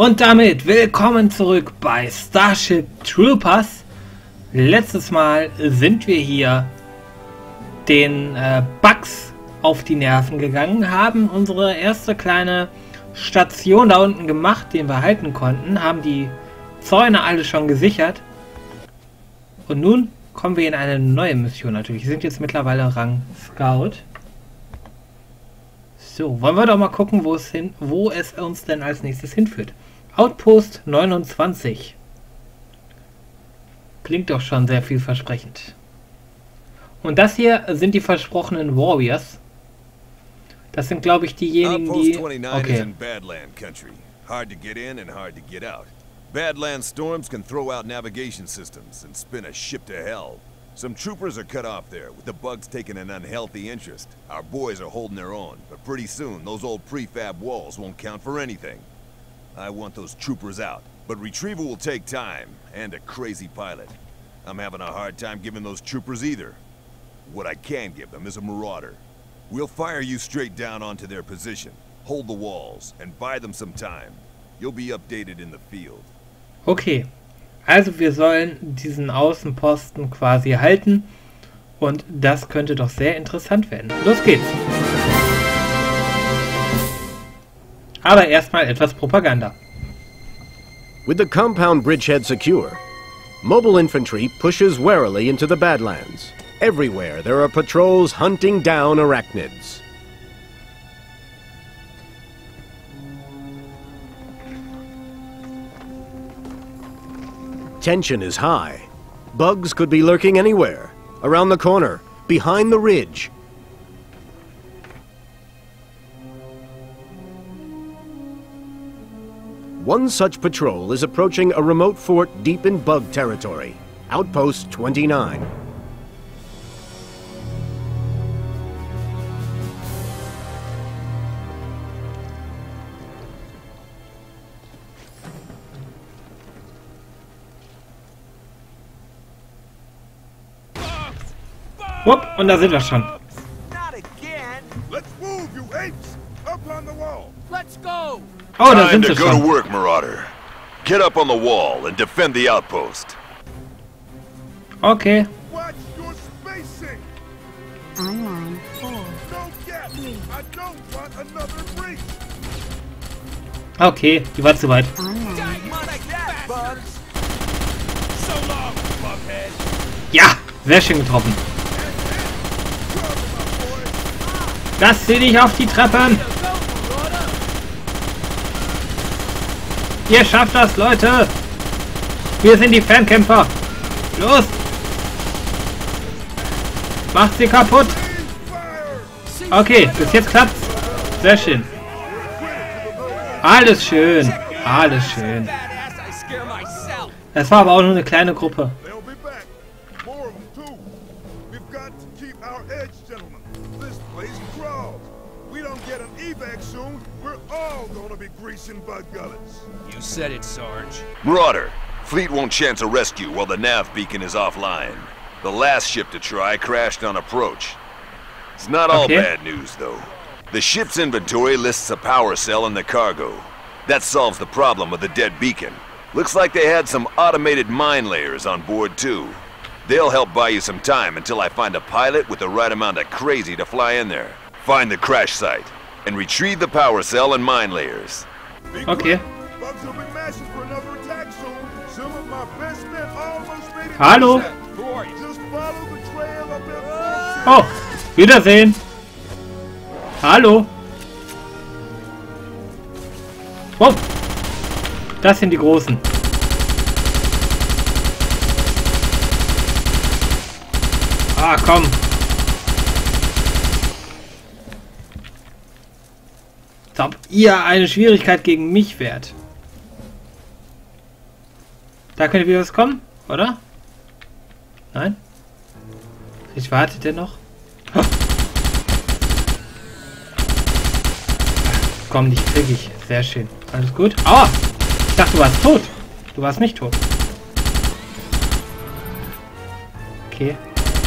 Und damit willkommen zurück bei Starship Troopers. Letztes Mal sind wir hier den äh, Bugs auf die Nerven gegangen, haben unsere erste kleine Station da unten gemacht, den wir halten konnten, haben die Zäune alle schon gesichert. Und nun kommen wir in eine neue Mission natürlich. Wir sind jetzt mittlerweile Rang Scout. So, wollen wir doch mal gucken, wo es, hin, wo es uns denn als nächstes hinführt. Outpost 29. Klingt doch schon sehr vielversprechend. Und das hier sind die versprochenen Warriors. Das sind, glaube ich, diejenigen, die... Okay. Badland country. Hard to get in and hard to get out. Badland storms can throw out navigation systems and spin a ship to hell. Some troopers are cut off there, with the bugs taking an unhealthy interest. Our boys are holding their own, but pretty soon those old prefab walls won't count for anything. I want those troopers out, but retrieval will take time, and a crazy pilot. I'm having a hard time giving those troopers either. What I can give them is a marauder. We'll fire you straight down onto their position, hold the walls, and buy them some time. You'll be updated in the field. Okay, also wir sollen diesen Außenposten quasi halten und das könnte doch sehr interessant werden. Los geht's! Aber erstmal etwas Propaganda. With the compound bridgehead secure, mobile infantry pushes warily into the Badlands. Everywhere there are patrols hunting down arachnids. Tension is high. Bugs could be lurking anywhere. Around the corner, behind the ridge. One such patrol is approaching a remote fort deep in bug territory. Outpost 29. Wupp, und da sind wir schon. Oh, da Time sind to sie go to schon. work, Marauder. Get up on the wall and defend the outpost. Okay. Online. Okay, die war zu weit. Ja, sehr schön getroffen. Lass sie nicht auf die Treppen. Ihr schafft das, Leute. Wir sind die Fernkämpfer. Los. Macht sie kaputt. Okay, bis jetzt klappt's. Sehr schön. Alles schön. Alles schön. Das war aber auch nur eine kleine Gruppe. All gonna be greasing bug gullets. You said it, Sarge. Marauder, Fleet won't chance a rescue while the nav beacon is offline. The last ship to try crashed on approach. It's not all Okay. bad news, though. The ship's inventory lists a power cell in the cargo. That solves the problem with the dead beacon. Looks like they had some automated mine layers on board, too. They'll help buy you some time until I find a pilot with the right amount of crazy to fly in there. Find the crash site and retrieve the power cell and mine layers. Okay. Hallo. Oh, Wiedersehen. Hallo. Wow. Das sind die Großen. Ah, komm. Ob ihr eine Schwierigkeit gegen mich wärt. Da könnte wieder was kommen, oder? Nein? Ich warte der noch. Komm, dich krieg ich. Sehr schön. Alles gut. Aua! Ich dachte, du warst tot. Du warst nicht tot. Okay.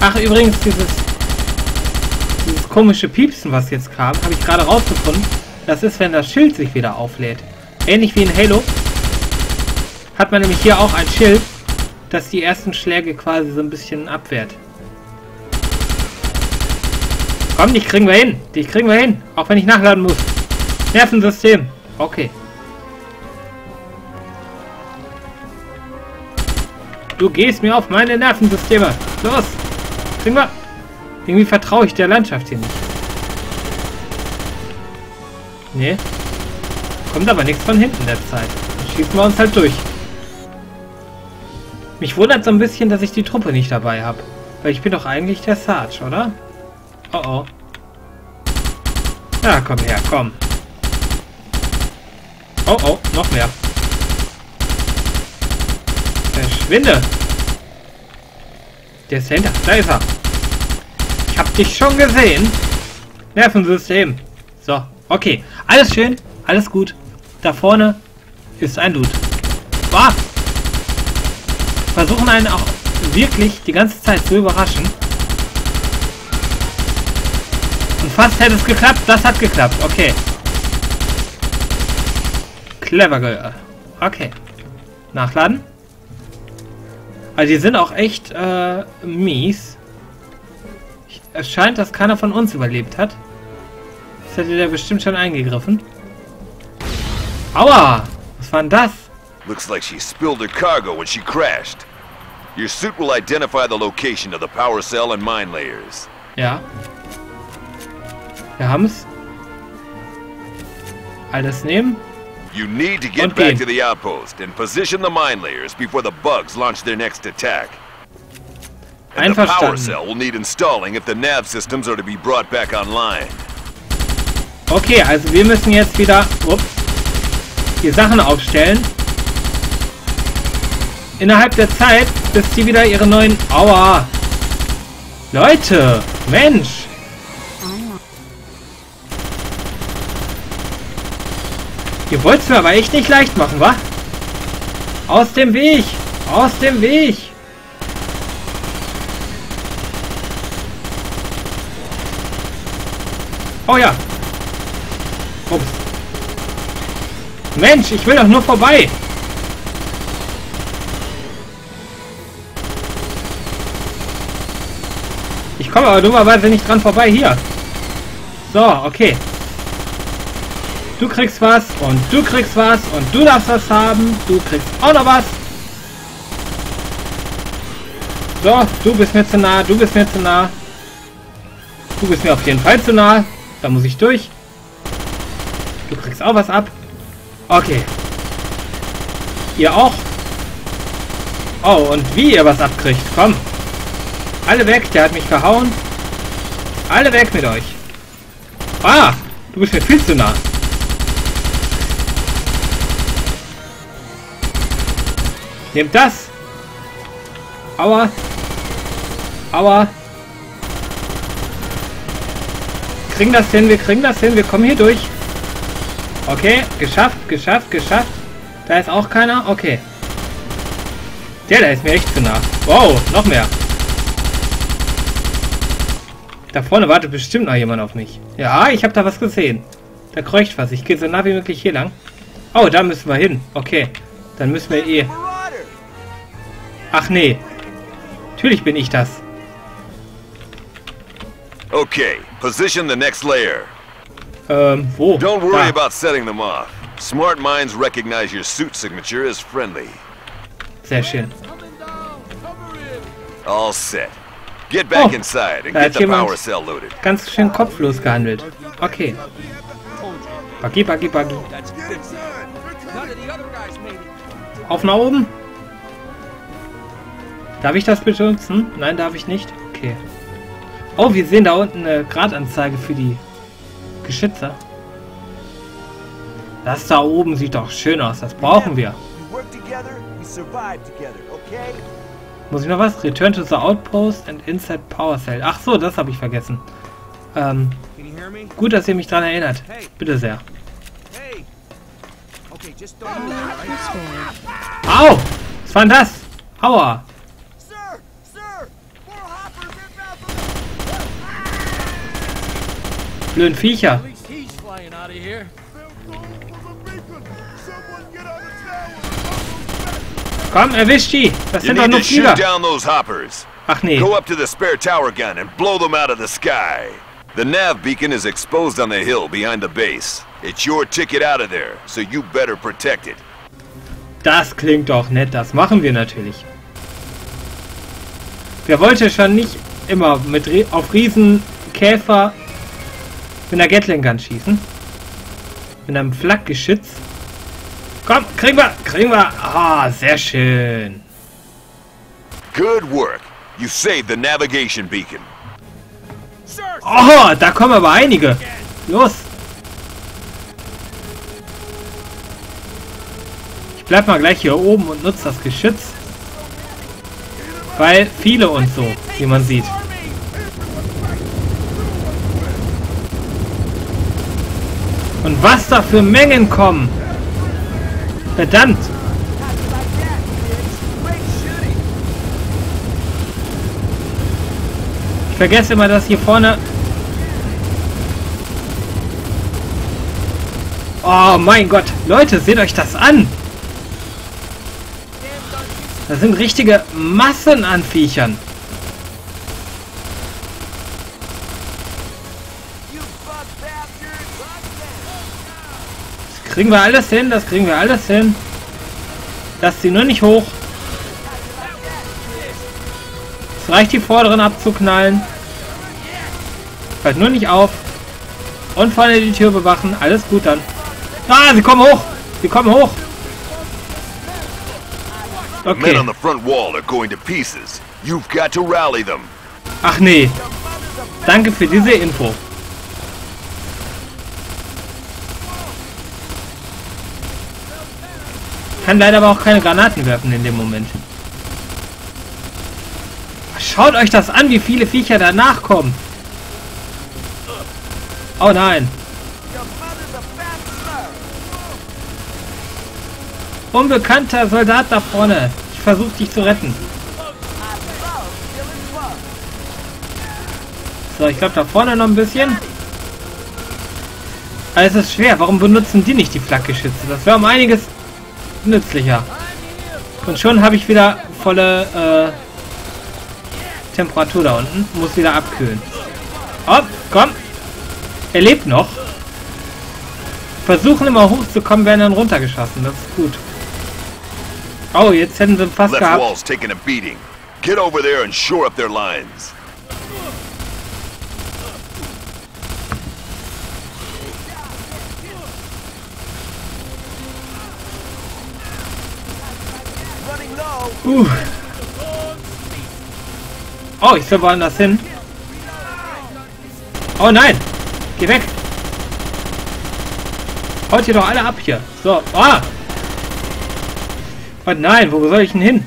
Ach, übrigens, dieses, dieses komische Piepsen, was jetzt kam, habe ich gerade rausgefunden. Das ist, wenn das Schild sich wieder auflädt. Ähnlich wie in Halo hat man nämlich hier auch ein Schild, das die ersten Schläge quasi so ein bisschen abwehrt. Komm, dich kriegen wir hin. Dich kriegen wir hin. Auch wenn ich nachladen muss. Nervensystem. Okay. Du gehst mir auf meine Nervensysteme. Los. Kriegen wir. Irgendwie vertraue ich der Landschaft hier nicht. Nee. Kommt aber nichts von hinten der Zeit. Dann schießen wir uns halt durch. Mich wundert so ein bisschen, dass ich die Truppe nicht dabei habe. Weil ich bin doch eigentlich der Sarge, oder? Oh oh. Ja, komm her, komm. Oh oh, noch mehr. Verschwinde! Der dahinter. Da ist er. Ich hab dich schon gesehen. Nervensystem. So, okay. Alles schön, alles gut. Da vorne ist ein Dude. Wow. Versuchen einen auch wirklich die ganze Zeit zu überraschen. Und fast hätte es geklappt. Das hat geklappt. Okay. Clever Girl. Okay. Nachladen. Also die sind auch echt äh, mies. Es scheint, dass keiner von uns überlebt hat. Hätte der bestimmt schon eingegriffen. Aua! Was war denn das? Looks like she spilled her cargo when she crashed. Your suit will identify the location of the power cell and mine layers. Ja. Wir haben's. Alles nehmen. You need to get back to the outpost and position the mine layers before the bugs launch their next attack. And the power cell will need installing if the nav systems are to be brought back online. Okay, also wir müssen jetzt wieder ups, die Sachen aufstellen. Innerhalb der Zeit, bis sie wieder ihre neuen... Aua! Leute! Mensch! Ihr wollt es mir aber echt nicht leicht machen, wa? Aus dem Weg! Aus dem Weg! Oh ja! Ups. Mensch, ich will doch nur vorbei! Ich komme aber dummerweise nicht dran vorbei hier. So, okay. Du kriegst was und du kriegst was und du darfst was haben. Du kriegst auch noch was. So, du bist mir zu nah, du bist mir zu nah. Du bist mir auf jeden Fall zu nah. Da muss ich durch. Kriegst auch was ab. Okay. Ihr auch. Oh, und wie ihr was abkriegt. Komm. Alle weg, der hat mich verhauen. Alle weg mit euch. Ah, du bist mir viel zu nah. Nehmt das. Aua. Aua. Kriegen das hin, wir kriegen das hin, wir kommen hier durch. Okay, geschafft, geschafft, geschafft. Da ist auch keiner, okay. Der, der ist mir echt zu nah. Wow, noch mehr. Da vorne wartet bestimmt noch jemand auf mich. Ja, ich habe da was gesehen. Da kreucht was. Ich gehe so nah wie möglich hier lang. Oh, da müssen wir hin. Okay. Dann müssen wir eh... Ach nee. Natürlich bin ich das. Okay, position the next layer. Ähm, wo? Don't worry Da. about setting them off. Smart minds recognize your suit signature as friendly. Sehr schön. All set. Get back Oh, inside and get the power cell loaded. Ganz schön kopflos gehandelt. Okay. Buggy, buggy, buggy. Auf nach oben. Darf ich das benutzen? Nein, darf ich nicht. Okay. Oh, wir sehen da unten eine Gradanzeige für die Geschütze. Das da oben sieht doch schön aus. Das brauchen wir. Muss ich noch was? Return to the Outpost and Inside Power Cell. Ach so, das habe ich vergessen. Ähm, gut, dass ihr mich daran erinnert. Bitte sehr. Au! Was war denn das? Aua! Blöden Viecher. Komm, erwisch die. Das sind doch nur Flieger. Ach nee. Go up to the spare tower gun and blow them out of the sky. The nav beacon is exposed on the hill behind the base. It's your ticket out of there, so you better protect it. Das klingt doch nett. Das machen wir natürlich. Wer wollte schon nicht immer mit auf Riesenkäfer mit einer Gatling Gun schießen? Mit einem Flakgeschütz? Komm, kriegen wir, kriegen wir. Ah, sehr schön. Good work. You saved the navigation beacon. Oh, da kommen aber einige. Los. Ich bleib mal gleich hier oben und nutze das Geschütz. Weil viele und so, wie man sieht. Und was da für Mengen kommen. Verdammt. Ich vergesse immer, dass hier vorne... Oh mein Gott. Leute, seht euch das an. Das sind richtige Massen an Viechern. You bug bastards. Das kriegen wir alles hin, das kriegen wir alles hin. Lass sie nur nicht hoch. Es reicht, die vorderen abzuknallen. Hört nur nicht auf. Und vorne die Tür bewachen. Alles gut dann. Ah, sie kommen hoch. Sie kommen hoch. Okay. on the front wall are going to pieces. You've got to rally them. Ach nee. Danke für diese Info. Kann leider aber auch keine Granaten werfen in dem Moment. Schaut euch das an, wie viele Viecher danach kommen. Oh nein. Unbekannter Soldat da vorne. Ich versuche dich zu retten. So, ich glaube da vorne noch ein bisschen. Aber es ist schwer. Warum benutzen die nicht die Flakgeschütze? Das wäre um einiges nützlicher. Und schon habe ich wieder volle äh, Temperatur da unten. Muss wieder abkühlen. Oh, komm. Er lebt noch. Versuchen immer hochzukommen, werden dann runtergeschossen. Das ist gut. Oh, jetzt hätten sie ihn fast Left gehabt. wall's taking a beating. Get over there and shore up their lines. Low. Uh. Oh, ich soll woanders hin. Oh nein! Geh weg! Haut ihr doch alle ab hier. So, ah! Oh nein, wo soll ich denn hin?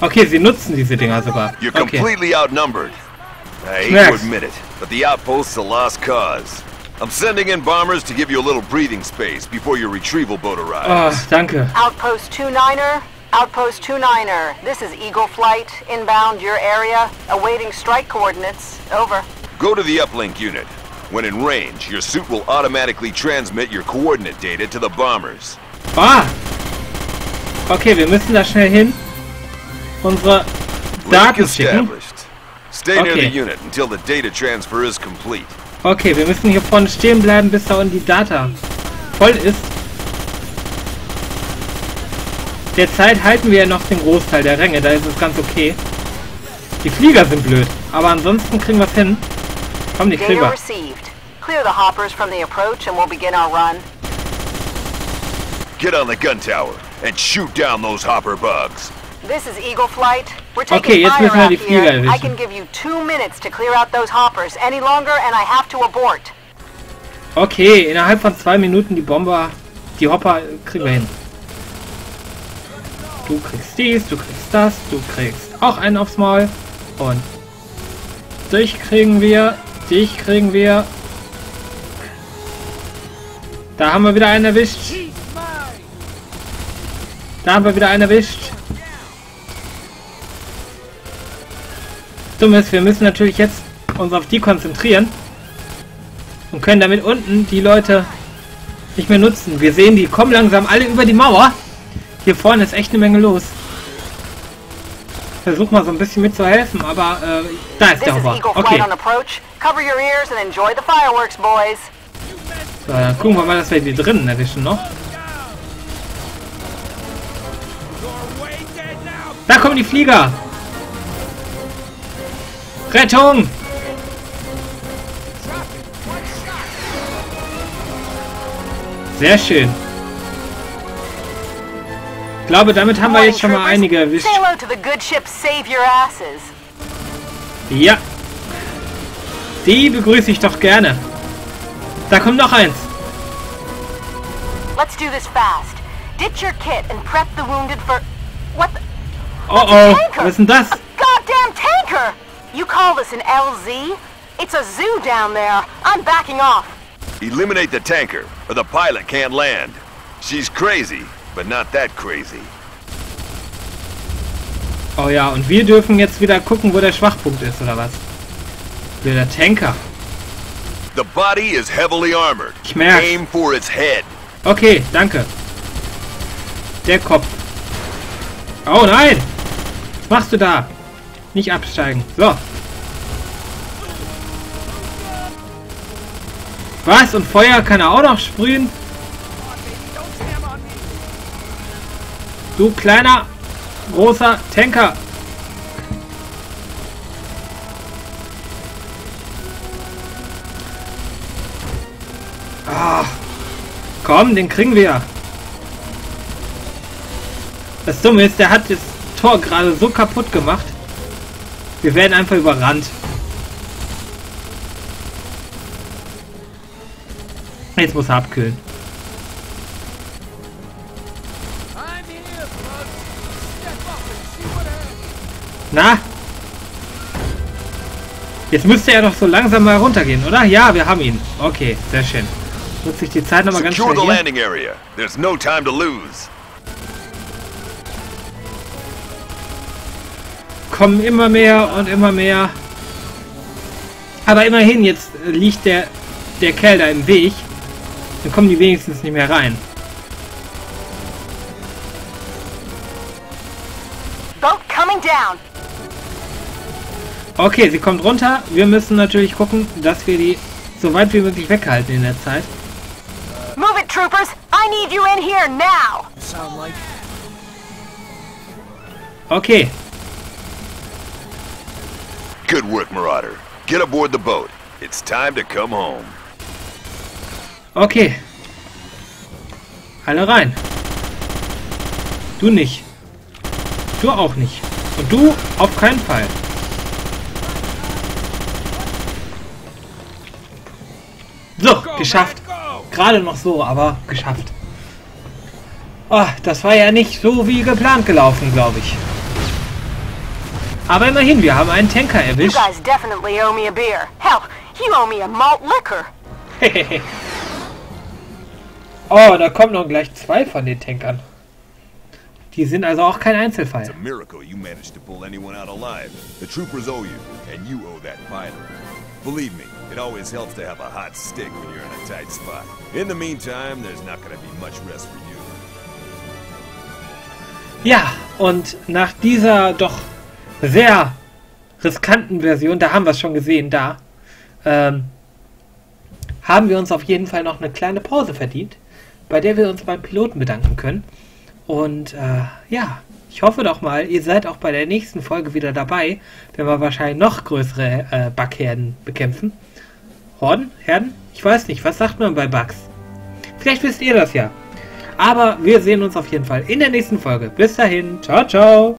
Okay, sie nutzen diese Dinger sogar. You're Okay. completely outnumbered. I hate to admit it, but the outpost's a lost cause. I'm sending in bombers to give you a little breathing space before your retrieval boat Oh, arrives. danke. Outpost 29er, Outpost 29er. This is Eagle Flight, inbound your area, awaiting strike coordinates. Over. Go to the uplink unit. When in range, your suit will automatically transmit your coordinate data to the bombers. Ah! Okay, wir müssen da schnell hin. Unsere Link Daten schicken. established. Stay near the unit until the data transfer is complete. Okay, wir müssen hier vorne stehen bleiben, bis da unten die Data voll ist. Derzeit halten wir ja noch den Großteil der Ränge, da ist es ganz okay. Die Flieger sind blöd, aber ansonsten kriegen wir es hin. Komm, die Flieger. Clear the hoppers from the approach and we'll begin our run. Get on the gun tower and shoot down those hopper bugs. This is Eagle Flight. Okay, jetzt müssen wir die Flieger. I erwischen. can give you two minutes to clear out those hoppers. Any longer and I have to abort. Okay, innerhalb von zwei Minuten die Bomber, die Hopper kriegen wir hin. Du kriegst dies, du kriegst das, du kriegst auch einen aufs Maul. Und dich kriegen wir, dich kriegen wir. Da haben wir wieder einen erwischt. Da haben wir wieder einen erwischt. Dumm ist, wir müssen natürlich jetzt uns auf die konzentrieren und können damit unten die Leute nicht mehr nutzen. Wir sehen, die kommen langsam alle über die Mauer. Hier vorne ist echt eine Menge los. Versuch mal so ein bisschen mitzuhelfen, aber äh, da ist der Hover. Okay, so, dann gucken wir mal, dass wir die drinnen erwischen noch. Da kommen die Flieger! Rettung! Sehr schön. Ich glaube, damit haben wir jetzt schon mal einige erwischt. Ja. Die begrüße ich doch gerne. Da kommt noch eins. Let's do this fast. Ditch your kit and prep the wounded for... What the... Oh oh, was ist denn das? You call this an LZ? It's a zoo down there. I'm backing off. Eliminate the tanker, or the pilot can't land. She's crazy, but not that crazy. Oh ja, und wir dürfen jetzt wieder gucken, wo der Schwachpunkt ist, oder was? Der Tanker. The body is heavily armored. Ich merk's. Aim for its head. Okay, danke. Der Kopf. Oh nein! Was machst du da? Nicht absteigen. So. Was? Und Feuer kann er auch noch sprühen? Du kleiner, großer Tanker. Ah. Komm, den kriegen wir. Das Dumme ist, der hat das Tor gerade so kaputt gemacht. Wir werden einfach überrannt. Jetzt muss er abkühlen. Na? Jetzt müsste er doch so langsam mal runtergehen, oder? Ja, wir haben ihn. Okay, sehr schön. Nutze ich die Zeit nochmal ganz schnell hier. no time to lose. kommen immer mehr und immer mehr. Aber immerhin, jetzt liegt der, der Kerl da im Weg. Dann kommen die wenigstens nicht mehr rein. Boat coming down. Okay, sie kommt runter. Wir müssen natürlich gucken, dass wir die so weit wie möglich weghalten in der Zeit. Move it, troopers. I need you in here now. Sound like Okay, Good work, Marauder. Get aboard the boat. It's time to come home. Okay. Alle rein. Du nicht. Du auch nicht. Und du auf keinen Fall. So, geschafft. Gerade noch so, aber geschafft. Oh, das war ja nicht so wie geplant gelaufen, glaube ich. Aber immerhin, wir haben einen Tanker You erwischt. guys definitely owe me a beer. Hell, you owe me a malt liquor. oh, da kommen noch gleich zwei von den Tankern. Die sind also auch kein Einzelfall. It's a miracle you managed to pull anyone out alive. The troopers owe you, and you owe that pilot. Believe me, it always helps to have a hot stick when you're in a tight spot. In the meantime, there's not gonna be much rest for you. Ja, und nach dieser doch sehr riskanten Version, da haben wir es schon gesehen, da, ähm, haben wir uns auf jeden Fall noch eine kleine Pause verdient, bei der wir uns beim Piloten bedanken können. Und äh, ja, ich hoffe doch mal, ihr seid auch bei der nächsten Folge wieder dabei, wenn wir wahrscheinlich noch größere äh, Bugherden bekämpfen. Horden? Herden? Ich weiß nicht, was sagt man bei Bugs? Vielleicht wisst ihr das ja. Aber wir sehen uns auf jeden Fall in der nächsten Folge. Bis dahin, ciao, ciao.